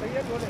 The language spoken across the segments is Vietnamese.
谁也不要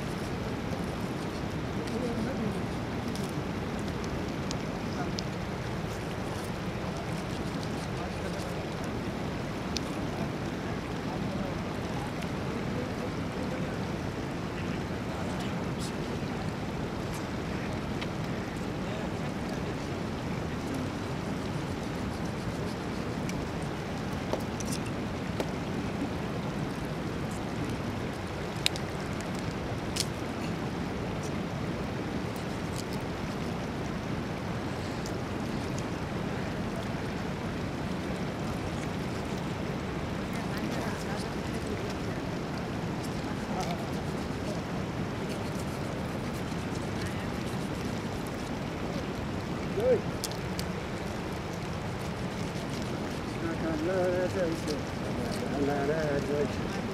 Thank you